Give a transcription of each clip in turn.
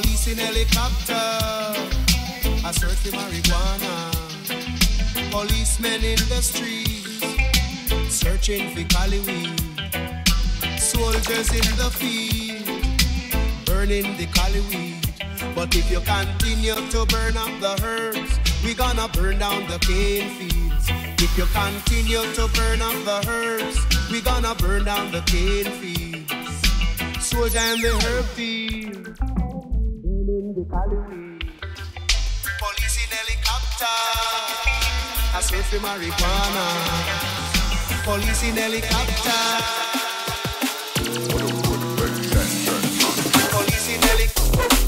Police in helicopter, a search for marijuana. Policemen in the streets, searching for cali weed. Soldiers in the field, burning the cali weed. But if you continue to burn up the herbs, we gonna burn down the cane fields. If you continue to burn up the herbs, we gonna burn down the cane fields. Soldier in the herb field, the weed. Police in helicopter, I search for marijuana. Police in helicopter. Police in helicopter.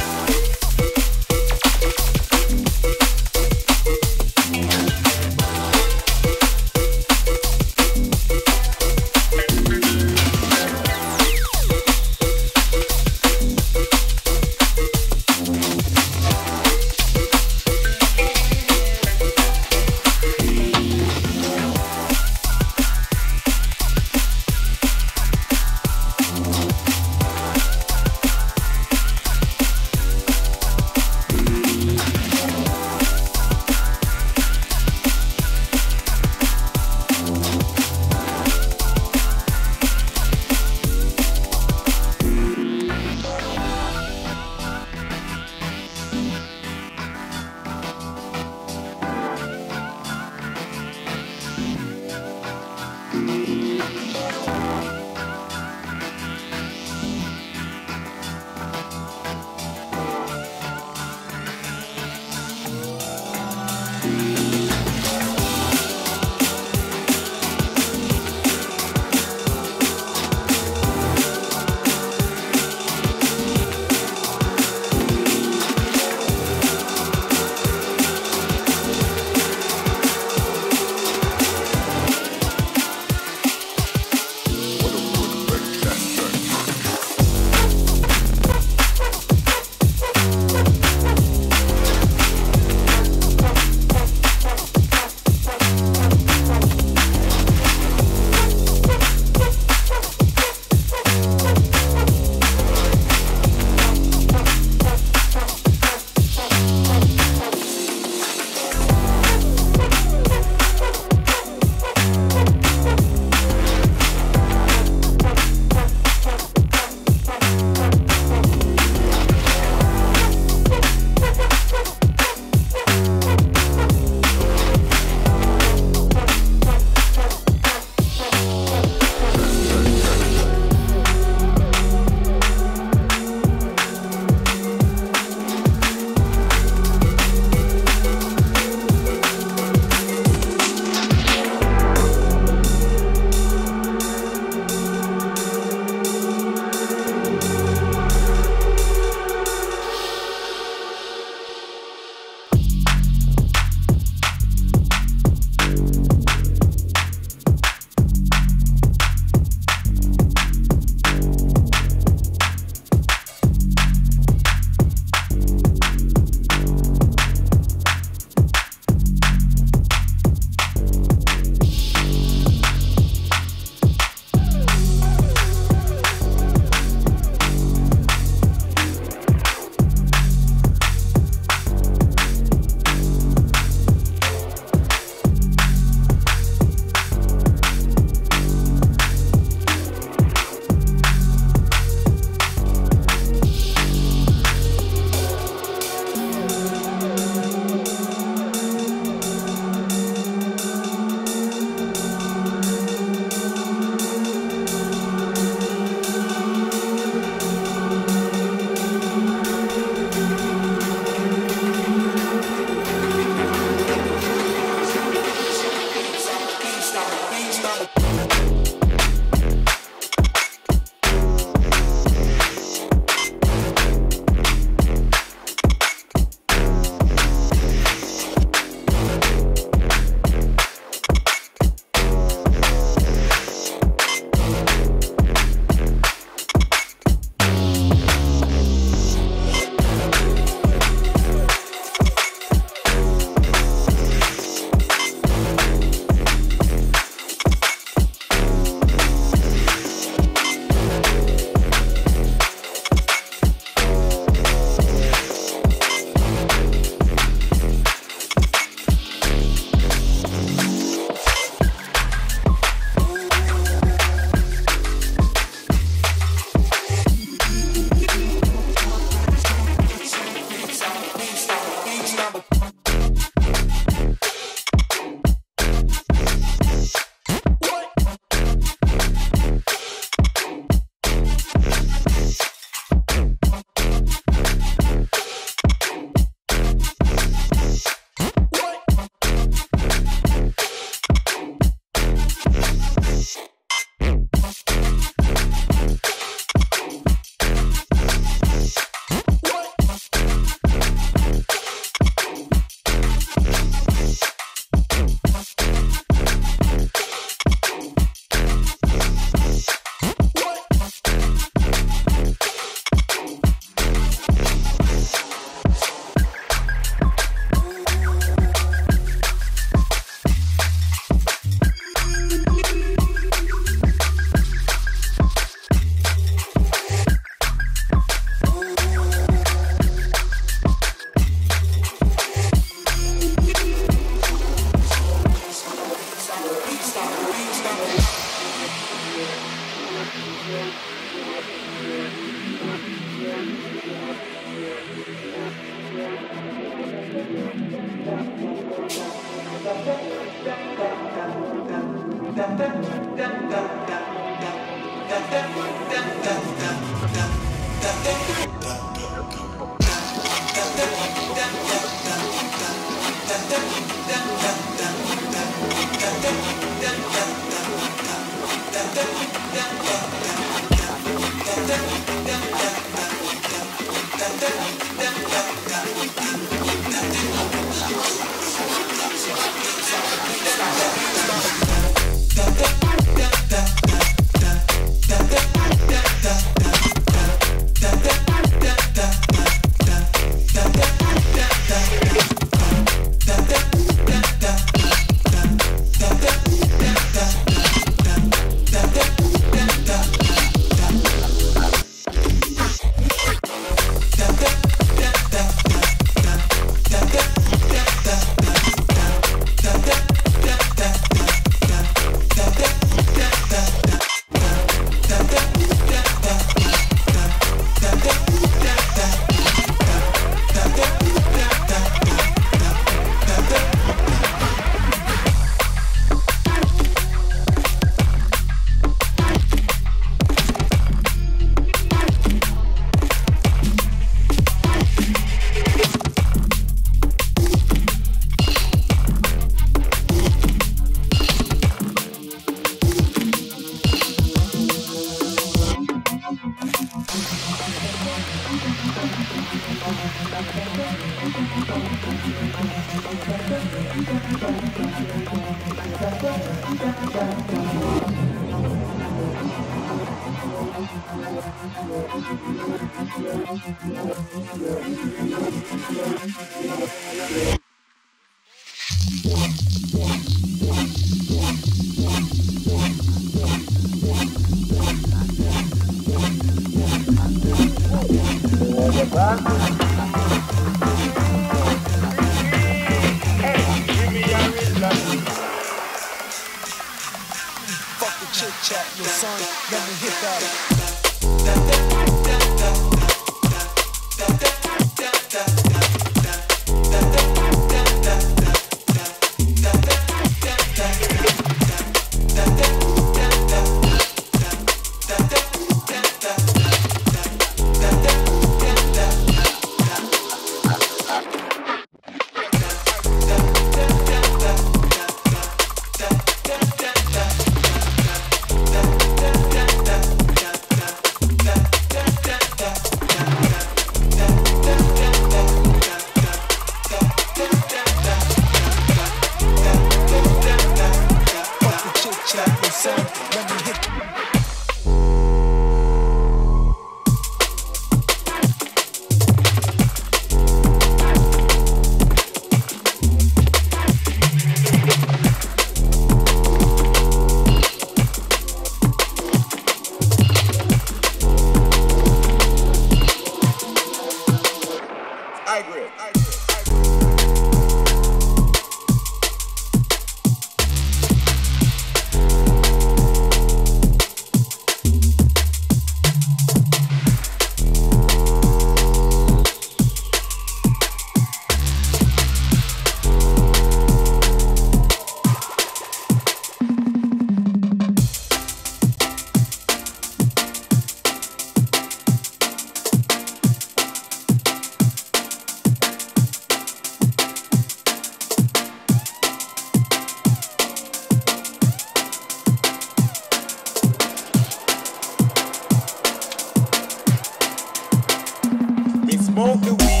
mão, eu.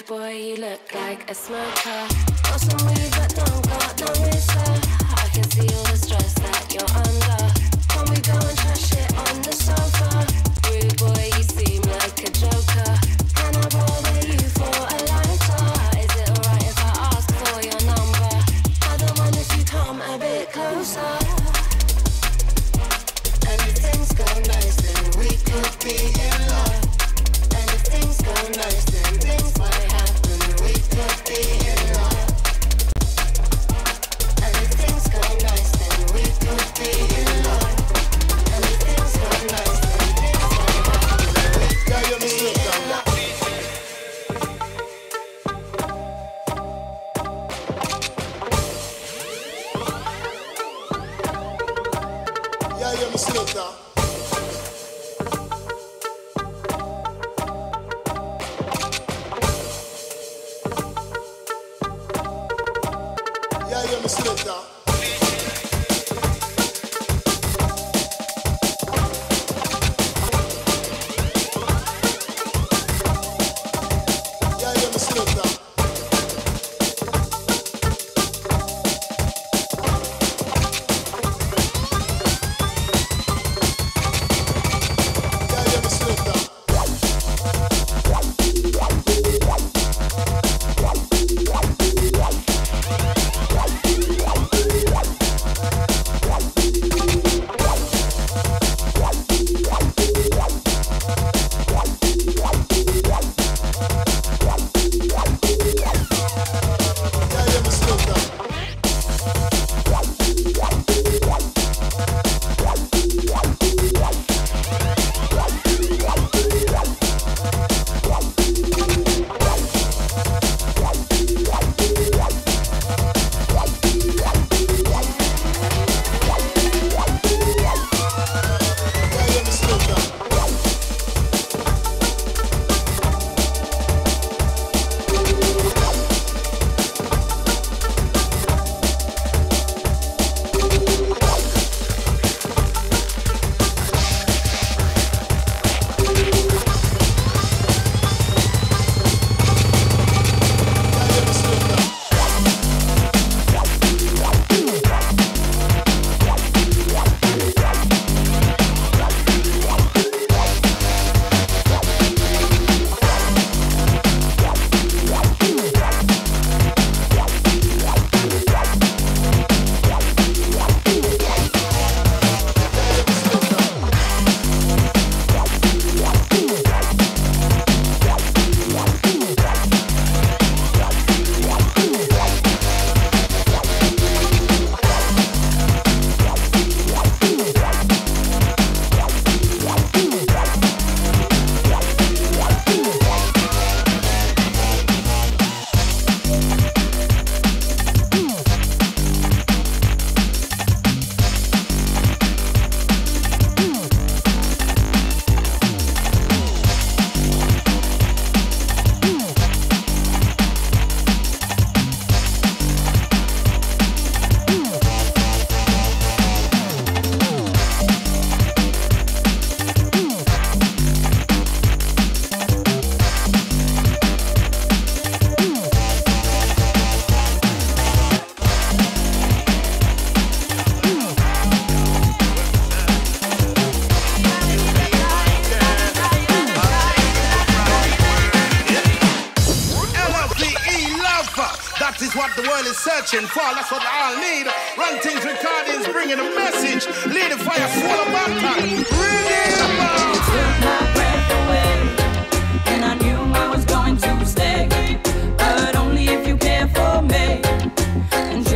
good boy, you look like a smoker. Got some weed but don't got no reserve. I can see all the stress that you're under. Can we go and trash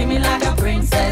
treat me like a princess.